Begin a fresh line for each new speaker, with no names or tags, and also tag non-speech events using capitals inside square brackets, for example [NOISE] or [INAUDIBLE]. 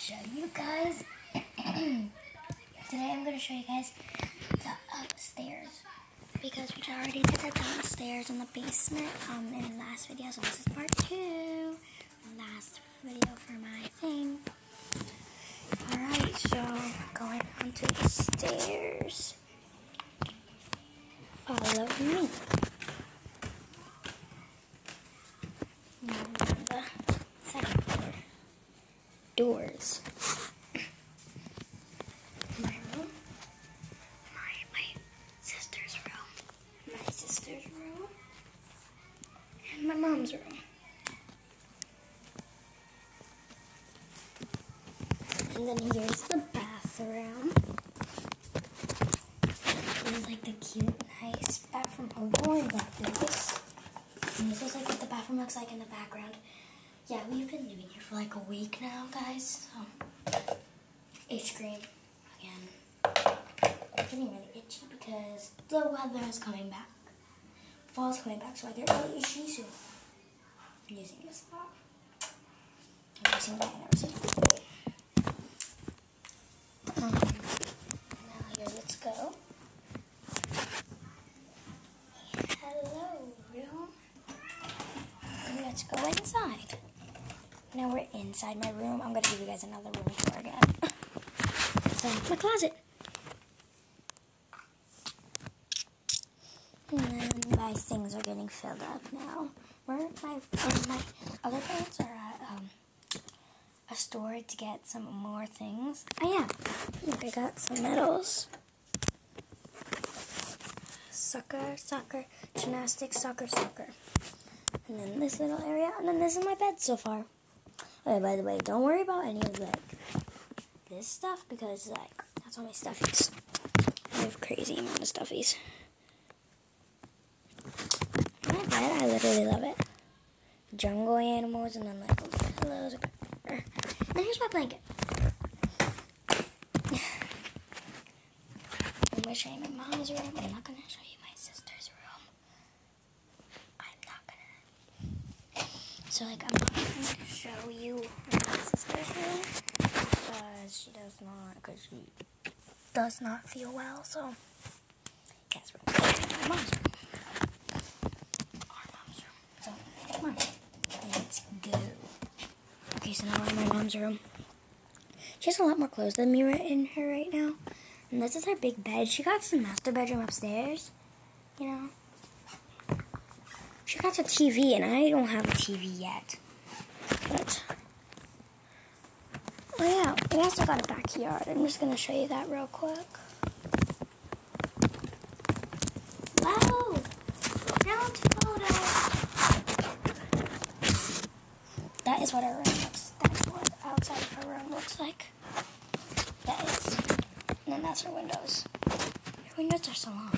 show you guys. [CLEARS THROAT] Today I'm going to show you guys the upstairs because we already did the downstairs in the basement um, in the last video. So this is part two, last video for my thing. Alright, so going onto the stairs. Follow me. And the second floor. Doors. My room. My, my sister's room. My sister's room. And my mom's room. And then here's the bathroom. This is like the cute, nice bathroom. Oh, boy, like this. And this is like what the bathroom looks like in the background. Yeah, we've been living here for like a week now, guys. So, itch cream again. I'm getting really itchy because the weather is coming back. Fall's coming back, so I get really itchy. So, I'm using this. I'm using that and everything. Um, now here, let's go. Hello, room. Let's go inside. Now we're inside my room. I'm gonna give you guys another room tour again. [LAUGHS] so my closet. And then my things are getting filled up now. Where my my other parents are at um, a store to get some more things. Oh yeah, look, I got some medals. Soccer, soccer, gymnastics, soccer, soccer. And then this little area, and then this is my bed so far. Oh, by the way, don't worry about any of like this stuff because like that's all my stuffies. I have crazy amount of stuffies. My bed, I literally love it. Jungle animals, and then like pillows. And here's my blanket. [SIGHS] My mom's room. I'm not gonna show you my sister's room. I'm not gonna. So like I'm not gonna show you my sister's room because she does not because she does not feel well. So yes, we're gonna show my mom's room. Our mom's room. So come on, let's go. Okay, so now we're in my mom's room. She has a lot more clothes than me right in her right now. And this is her big bed. She got some master bedroom upstairs, you know. She got a TV, and I don't have a TV yet. But, oh yeah, we also got a backyard. I'm just to show you that real quick. Wow! Round photo! That is what our room looks That's what outside of her room looks like. That is. And then that's our windows. Her windows are so long.